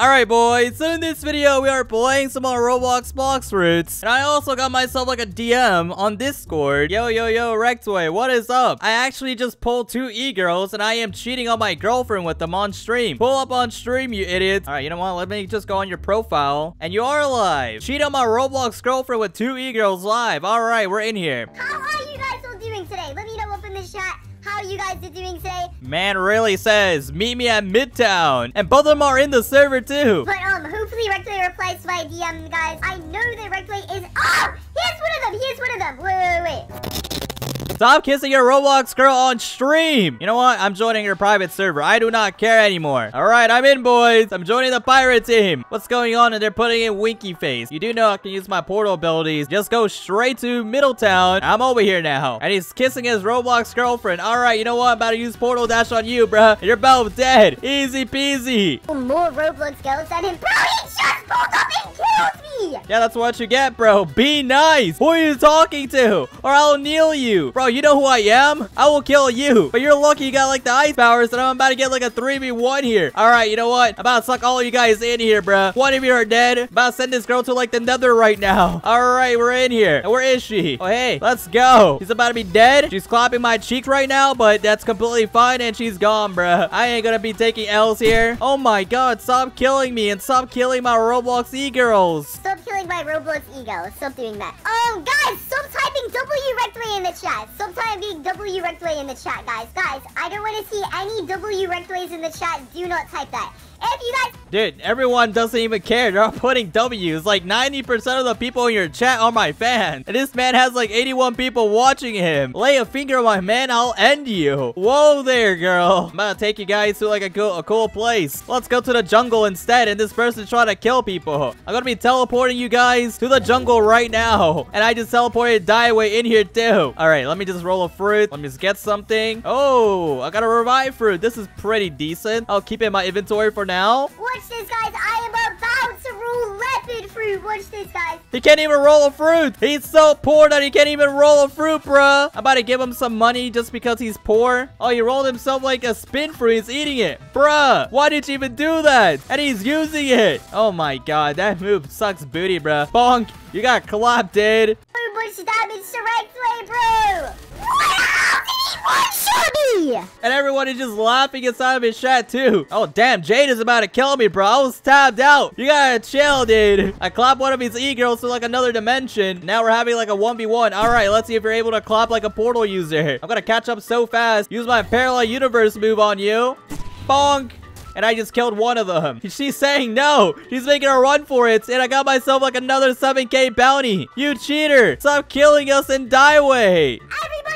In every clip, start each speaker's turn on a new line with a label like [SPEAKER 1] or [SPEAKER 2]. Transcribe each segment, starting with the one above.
[SPEAKER 1] Alright boys, so in this video we are playing some more Roblox Blox Fruits. And I also got myself like a DM on Discord. Yo yo yo Rektway, what is up? I actually just pulled two e-girls and I am cheating on my girlfriend with them on stream. Pull up on stream you idiots. Alright, you know what? Let me just go on your profile. And you are alive. Cheat on my Roblox girlfriend with two e-girls live. Alright, we're in here.
[SPEAKER 2] How are you guys all doing today? Let me know up in the chat how you guys are doing today.
[SPEAKER 1] Man really says, meet me at Midtown. And both of them are in the server too.
[SPEAKER 2] But um, hopefully Rektway replies to my DM, guys. I know that Rektway is... Oh! Here's one of them! Here's one of them! Wait, wait, wait.
[SPEAKER 1] Stop kissing your Roblox girl on stream. You know what? I'm joining your private server. I do not care anymore. All right, I'm in, boys. I'm joining the pirate team. What's going on? And they're putting in Winky Face. You do know I can use my portal abilities. Just go straight to Middletown. I'm over here now. And he's kissing his Roblox girlfriend. All right, you know what? I'm about to use Portal Dash on you, bruh. You're both dead. Easy peasy.
[SPEAKER 2] Oh, more Roblox girls than him. Bro, he just pulled up and killed me!
[SPEAKER 1] Yeah, that's what you get, bro. Be nice. Who are you talking to? Or I'll kneel you. Bro, Oh, you know who I am? I will kill you. But you're lucky you got like the ice powers and I'm about to get like a 3v1 here. All right, you know what? I'm about to suck all you guys in here, bro. One of you are dead. I'm about to send this girl to like the nether right now. All right, we're in here. Where is she? Oh, hey, let's go. She's about to be dead. She's clapping my cheek right now, but that's completely fine and she's gone, bro. I ain't gonna be taking L's here. Oh my god, stop killing me and stop killing my Roblox e-girls.
[SPEAKER 2] Stop my Roblox ego. Stop doing that. Um, guys, stop typing W Rektway in the chat. Stop typing W Rektway in the chat, guys. Guys, I don't want to see any W Rektways in the chat. Do not type that. If you guys...
[SPEAKER 1] Dude, everyone doesn't even care. They're all putting W's. Like 90% of the people in your chat are my fans. And this man has like 81 people watching him. Lay a finger on my man, I'll end you. Whoa there, girl. I'm gonna take you guys to like a cool, a cool place. Let's go to the jungle instead. And this person's trying to kill people. I'm gonna be teleporting you guys to the jungle right now. And I just teleported Dieway in here too. All right, let me just roll a fruit. Let me just get something. Oh, I got a revive fruit. This is pretty decent. I'll keep it in my inventory for now.
[SPEAKER 2] Watch this, guys. I am about to roll leopard fruit. Watch this, guys.
[SPEAKER 1] He can't even roll a fruit. He's so poor that he can't even roll a fruit, bruh. I'm about to give him some money just because he's poor. Oh, he rolled himself like a spin fruit. He's eating it. Bruh, why did you even do that? And he's using it. Oh my god, that move sucks booty, bruh. Bonk, you got clapped, dude.
[SPEAKER 2] So much damage to Rektway, bro. Wow, did he one-shot me?
[SPEAKER 1] And everyone is just laughing inside of his chat too. Oh, damn. Jade is about to kill me, bro. I was tapped out. You gotta chill, dude. I clapped one of his e-girls to like another dimension. Now we're having like a 1v1. All right, let's see if you're able to clap like a portal user. I'm gonna catch up so fast. Use my parallel universe move on you. Bonk and I just killed one of them. She's saying no. She's making a run for it, and I got myself like another 7k bounty. You cheater. Stop killing us and die away.
[SPEAKER 2] Everybody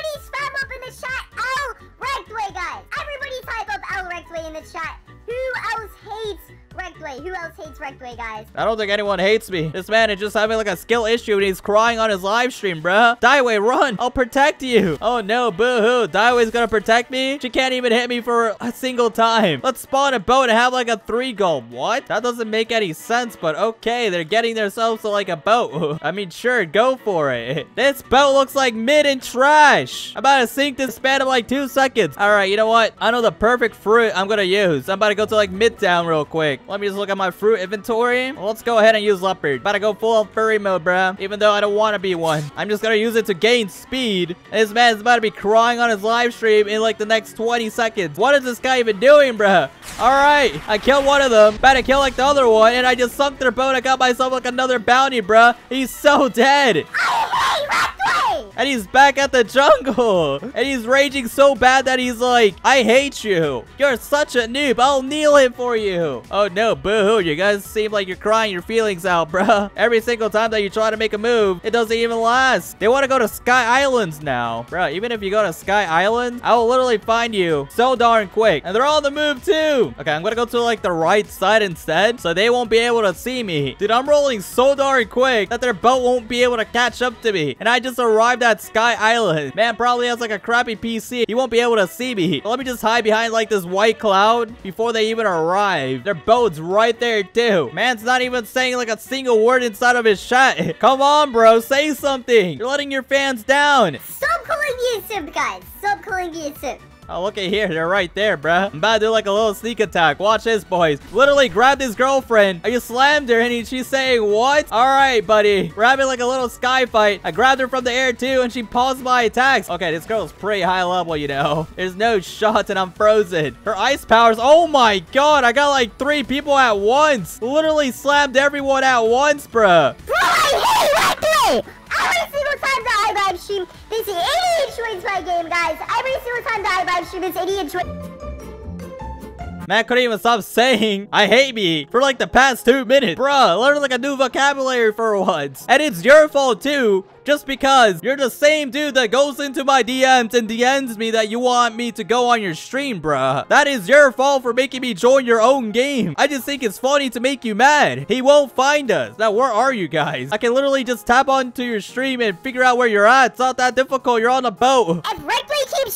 [SPEAKER 2] Chat. Who else hates Rektway? Who else hates Rektway, guys?
[SPEAKER 1] I don't think anyone hates me. This man is just having like a skill issue and he's crying on his live stream, bruh. Dieway, run. I'll protect you. Oh no, boo-hoo. Dieway's gonna protect me? She can't even hit me for a single time. Let's spawn a boat and have like a three goal. What? That doesn't make any sense, but okay. They're getting themselves to like a boat. I mean, sure, go for it. This boat looks like mid and trash. I'm about to sink this span of like two seconds. All right, you know what? I know the perfect fruit I'm gonna use. I'm about to go to like Midtown real quick. Let me just look at my fruit inventory. Let's go ahead and use leopard. About to go full on furry mode, bruh. Even though I don't want to be one. I'm just gonna use it to gain speed. And this man's about to be crying on his live stream in like the next 20 seconds. What is this guy even doing, bruh? All right, I killed one of them. About to kill like the other one. And I just sunk their boat. I got myself like another bounty, bruh. He's so dead. And he's back at the jungle. And he's raging so bad that he's like, I hate you. You're such a noob. I'll kneel him for you. Oh no, boo-hoo. You guys seem like you're crying your feelings out, bruh. Every single time that you try to make a move, it doesn't even last. They want to go to Sky Islands now. Bro, even if you go to Sky Island, I will literally find you so darn quick. And they're on the move too. Okay, I'm going to go to like the right side instead. So they won't be able to see me. Dude, I'm rolling so darn quick that their boat won't be able to catch up to me. And I just arrived at Sky Island. Man probably has like a crappy PC. He won't be able to see me. Let me just hide behind like this white cloud before they even arrive. Their boat's right there too. Man's not even saying like a single word inside of his chat. Come on, bro. Say something. You're letting your fans down.
[SPEAKER 2] Stop calling me a simp, guys. Stop calling me a simp.
[SPEAKER 1] Oh, look at here. They're right there, bruh. I'm about to do like a little sneak attack. Watch this, boys. Literally grabbed his girlfriend. I just slammed her and he, she's saying, what? All right, buddy. We're having like a little sky fight. I grabbed her from the air too and she paused my attacks. Okay, this girl's pretty high level, you know. There's no shots and I'm frozen. Her ice powers. Oh my god. I got like three people at once. Literally slammed everyone at once, bruh.
[SPEAKER 2] Every single time that I live stream, this idiot joins my game, guys. Every single time that I live stream, this idiot joins...
[SPEAKER 1] Matt couldn't even stop saying, I hate me for like the past two minutes. Bruh, learn like a new vocabulary for once. And it's your fault too just because you're the same dude that goes into my DMs and DMs me that you want me to go on your stream, bruh. That is your fault for making me join your own game. I just think it's funny to make you mad. He won't find us. Now, where are you guys? I can literally just tap onto your stream and figure out where you're at. It's not that difficult. You're on a boat.
[SPEAKER 2] Redplay keeps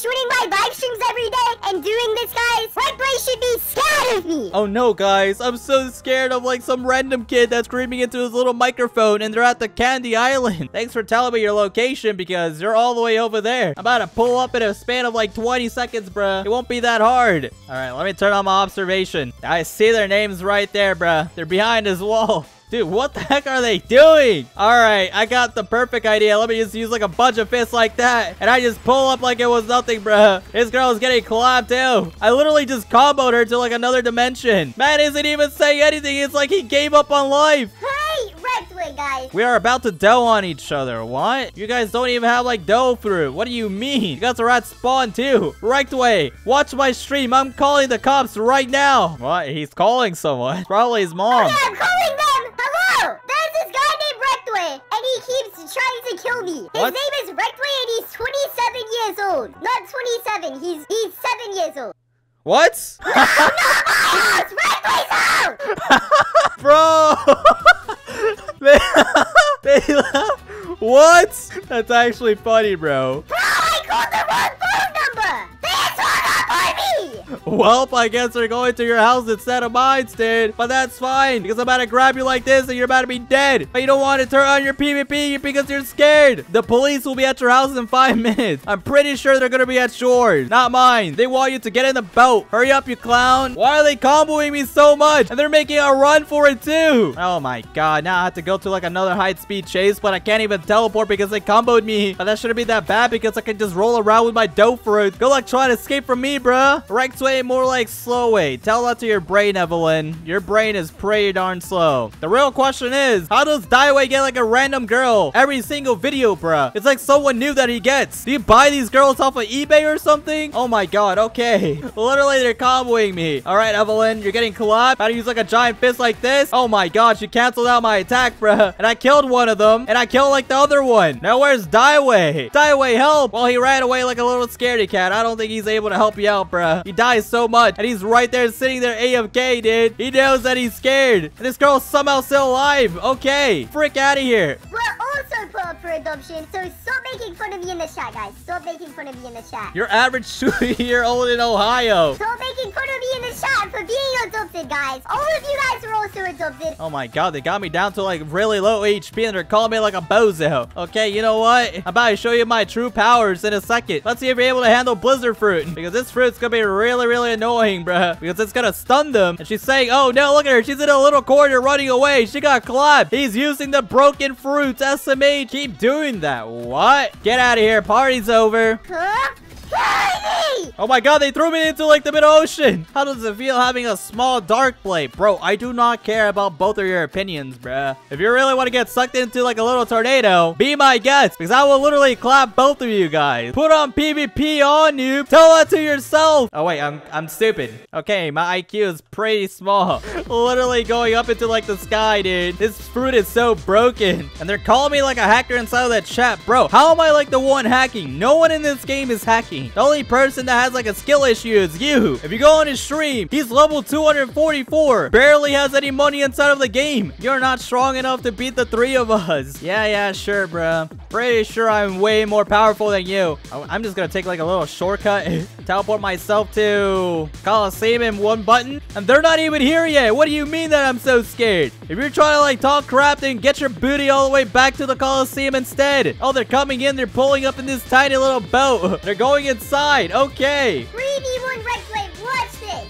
[SPEAKER 2] shooting my live streams every day and doing this, guys, Redplay should be scared of me.
[SPEAKER 1] Oh, no, guys. I'm so scared of, like, some random kid that's screaming into his little microphone and they're at the Candy Island. Thanks for telling me your location because you're all the way over there. I'm about to pull up in a span of like 20 seconds, bruh. It won't be that hard. All right, let me turn on my observation. I see their names right there, bruh. They're behind this wall. Dude, what the heck are they doing? All right, I got the perfect idea. Let me just use like a bunch of fists like that. And I just pull up like it was nothing, bruh. This girl is getting clapped too. I literally just comboed her to like another dimension. Man isn't even saying anything. It's like he gave up on life.
[SPEAKER 2] Hey, Rektway, guys.
[SPEAKER 1] We are about to dough on each other. What? You guys don't even have like dough through. What do you mean? You guys are at spawn too. Right way. Watch my stream. I'm calling the cops right now. What? He's calling someone. Probably his mom.
[SPEAKER 2] Oh, yeah, I'm calling them. Hello. There's this guy named Rektway, and he keeps trying to kill me. His what? name is Rektway, and he's 27 years old. Not 27. He's he's seven years old.
[SPEAKER 1] What?
[SPEAKER 2] No, house!
[SPEAKER 1] House! Bro! they, they What? That's actually funny, bro.
[SPEAKER 2] Bro, I called the wrong phone number. They
[SPEAKER 1] Well, I guess they're going to your house instead of mine, dude. But that's fine, because I'm about to grab you like this and you're about to be dead. But you don't want to turn on your PvP because you're scared. The police will be at your house in five minutes. I'm pretty sure they're going to be at yours, not mine. They want you to get in the boat. Hurry up, you clown. Why are they comboing me so much? And they're making a run for it, too. Oh, my God. Now I have to go to, like, another high-speed chase, but I can't even teleport because they comboed me. But that shouldn't be that bad because I can just roll around with my dough fruit. Good luck trying to escape from me, bruh. Right way, more like slow way. Tell that to your brain, Evelyn. Your brain is pretty darn slow. The real question is, how does Daiwei get like a random girl every single video, bruh? It's like someone new that he gets. Do you buy these girls off of eBay or something? Oh my god, okay. Literally, they're comboing me. All right, Evelyn, you're getting collapsed. How to use like a giant fist like this? Oh my god, she canceled out my attack, bruh. And I killed one of them, and I killed like the other one. Now where's Daiwei? Daiwei, help! Well, he ran away like a little scaredy cat. I don't think he's able to help you out, bruh. He dies so much, and he's right there sitting there AFK, dude. He knows that he's scared. And this girl's somehow still alive. Okay, frick out of here.
[SPEAKER 2] We're for adoption, so stop making fun of me in the chat, guys. Stop making fun of me in the chat.
[SPEAKER 1] You're average two-year-old in Ohio.
[SPEAKER 2] Stop making fun of me in the chat for being adopted, guys. All of you guys are also adopted.
[SPEAKER 1] Oh my god, they got me down to like really low HP and they're calling me like a bozo. Okay, you know what? I'm about to show you my true powers in a second. Let's see if you're able to handle Blizzard Fruit. Because this fruit's gonna be really, really annoying, bruh. Because it's gonna stun them. And she's saying, oh no, look at her. She's in a little corner running away. She got clapped. He's using the broken fruits. SMA, keep doing that. What? Get out of here. Party's over.
[SPEAKER 2] Huh?
[SPEAKER 1] Oh my god, they threw me into like the mid-ocean. How does it feel having a small dark blade? Bro, I do not care about both of your opinions, bruh. If you really want to get sucked into like a little tornado, be my guest because I will literally clap both of you guys. Put on PvP on you. Tell that to yourself. Oh wait, I'm I'm stupid. Okay, my IQ is pretty small. literally going up into like the sky, dude. This fruit is so broken. And they're calling me like a hacker inside of that chat. Bro, how am I like the one hacking? No one in this game is hacking. The only person that has like a skill issue is you. If you go on his stream, he's level 244. Barely has any money inside of the game. You're not strong enough to beat the three of us. Yeah, yeah, sure, bro. Pretty sure I'm way more powerful than you. I'm just gonna take like a little shortcut, teleport myself to Coliseum in one button. And they're not even here yet. What do you mean that I'm so scared? If you're trying to like talk crap, then get your booty all the way back to the Coliseum instead. Oh, they're coming in. They're pulling up in this tiny little boat. They're going inside. Okay.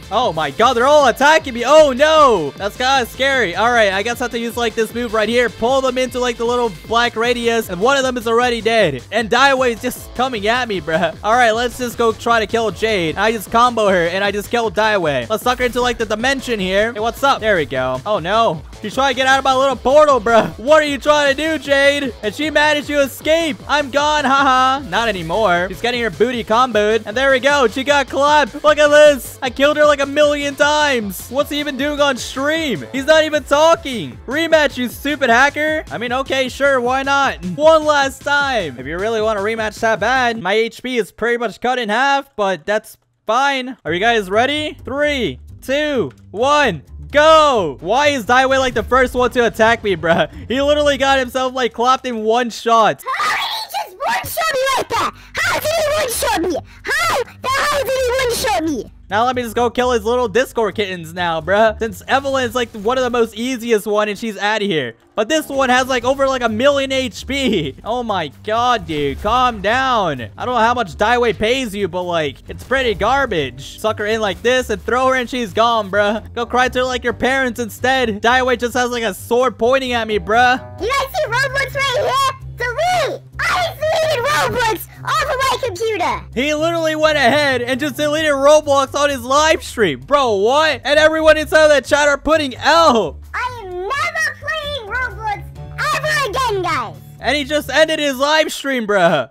[SPEAKER 1] Oh my god, they're all attacking me. Oh no. That's kind of scary. All right, I guess I have to use like this move right here. Pull them into like the little black radius. And one of them is already dead. And Daiwei is just coming at me, bruh. All right, let's just go try to kill Jade. I just combo her and I just killed Daiwei. Let's suck her into like the dimension here. Hey, what's up? There we go. Oh no. She's trying to get out of my little portal, bruh. What are you trying to do, Jade? And she managed to escape. I'm gone, haha. Not anymore. She's getting her booty comboed. And there we go. She got clapped. Look at this. I killed her like a million times. What's he even doing on stream? He's not even talking. Rematch, you stupid hacker. I mean, okay, sure. Why not? One last time. If you really want a rematch that bad, my HP is pretty much cut in half, but that's fine. Are you guys ready? Three, two, one. Go! Why is Daiwei like the first one to attack me, bruh? He literally got himself like clapped in one shot.
[SPEAKER 2] How did he just one-shot me like that? How did he one-shot me? How the hell did he one-shot me?
[SPEAKER 1] Now let me just go kill his little Discord kittens now, bruh. Since Evelyn's like one of the most easiest one and she's out of here. But this one has like over like a million HP. Oh my god, dude. Calm down. I don't know how much Daiwei pays you, but like, it's pretty garbage. Suck her in like this and throw her and she's gone, bruh. Go cry to her like your parents instead. Daiwei just has like a sword pointing at me, bruh.
[SPEAKER 2] You guys see Roblox right here? Delete! I deleted Roblox off of my computer!
[SPEAKER 1] He literally went ahead and just deleted Roblox on his live stream. Bro, what? And everyone inside of that chat are putting L.
[SPEAKER 2] I am never playing Roblox ever again, guys!
[SPEAKER 1] And he just ended his live stream, bruh.